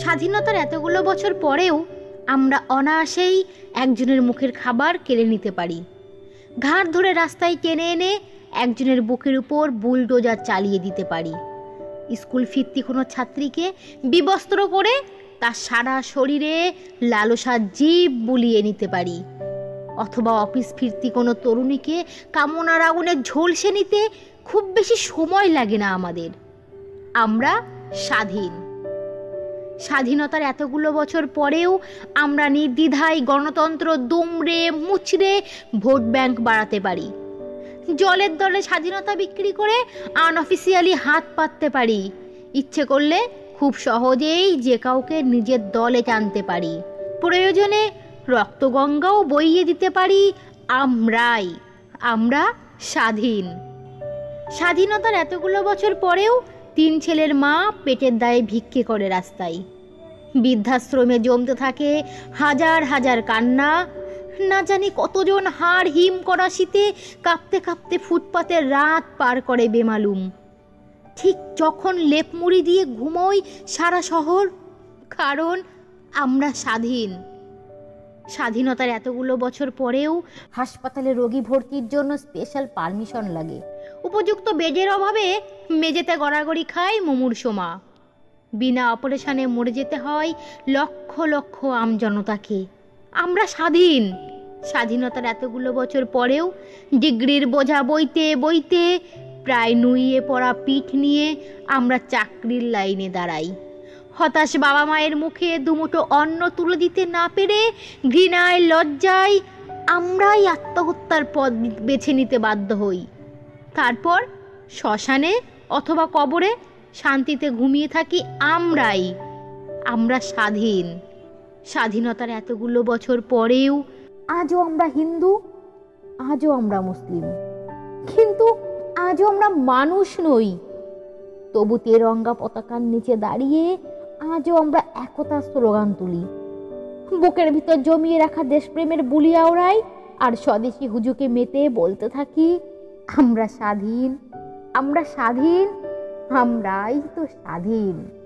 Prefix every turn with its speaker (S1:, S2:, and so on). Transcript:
S1: স্বাধীনতার এতগুলো বছর পরেও আমরা অনায়াসেই একজনের মুখের খাবার কেড়ে নিতে পারি। ঘাড় ধরে রাস্তায় টেনে এনে একজনের বুকের উপর বুলডোজার চালিয়ে দিতে পারি। স্কুল ফিরতি কোনো ছাত্রীকে বিবস্ত্র করে তার সারা শরীরে লালসার জীব বুলিয়ে নিতে পারি। অথবা অফিস ফিরতি কোনো তরুণীকে কামনার আগুনে ঝলসে নিতে খুব বেশি সময় লাগে না আমাদের। আমরা স্বাধীন। স্বাধীনতার এতগুলো বছর পরেও আমরা নির্দ্বিধায় গণতন্ত্র দুমড়ে মুচড়ে ভোট ব্যাংক বাড়াতে পারি। জলের দলে স্বাধীনতা বিক্রি করে আনঅফিসিয়ালি হাত পাততে পারি। ইচ্ছে করলে খুব সহজেই যে কাউকে নিজের দলে টানতে পারি। প্রয়োজনে রক্তগঙ্গাও বইয়ে দিতে পারি আমরাই। আমরা স্বাধীন। স্বাধীনতার এতগুলো বছর পরেও তিন ছেলের মা পেটের দায়ে ভিক্ষে করে রাস্তায়। বৃদ্ধাশ্রমে জমতে থাকে হাজার হাজার কান্না। না জানি কতজন হাড় হিম করা শীতে কাঁপতে কাঁপতে ফুটপাতের রাত পার করে বেমালুম। ঠিক যখন লেপ মুড়ি দিয়ে ঘুমোই সারা শহর, কারণ আমরা স্বাধীন। স্বাধীনতার এতগুলো বছর পরেও হাসপাতালে রোগী ভর্তির জন্য স্পেশাল পারমিশন লাগে। উপযুক্ত বেডের অভাবে মেঝেতে গড়াগড়ি খায় মুমূর্ষমা বিনা অপারেশনে মরে যেতে হয় লক্ষ লক্ষ আমজনতাকে আমরা স্বাধীন। স্বাধীনতার এতগুলো বছর পরেও ডিগ্রির বোঝা বইতে বইতে প্রায় নুইয়ে পড়া পিঠ নিয়ে আমরা চাকরির লাইনে দাঁড়াই। হতাশ বাবা মায়ের মুখে দুমুটো অন্ন তুলে দিতে না পেরে ঘৃণায়, লজ্জায় আমরাই আত্মহত্যার পথ বেছে নিতে বাধ্য হই। তারপর শ্মশানে অথবা কবরে শান্তিতে ঘুমিয়ে থাকি আমরাই। আমরা স্বাধীন। স্বাধীনতার এতগুলো বছর পরেও আজও আমরা হিন্দু, আজও আমরা মুসলিম। কিন্তু আজও আমরা মানুষ নই। তবু তেরঙ্গা পতাকার নিচে দাঁড়িয়ে আজও আমরা একতার স্লোগান তুলি। বুকের ভিতর জমিয়ে রাখা দেশপ্রেমের বুলি আওড়াই আর স্বদেশি হুজুকে মেতে বলতে থাকি, আমরা স্বাধীন আমরা স্বাধীন। আমরাই তো স্বাধীন।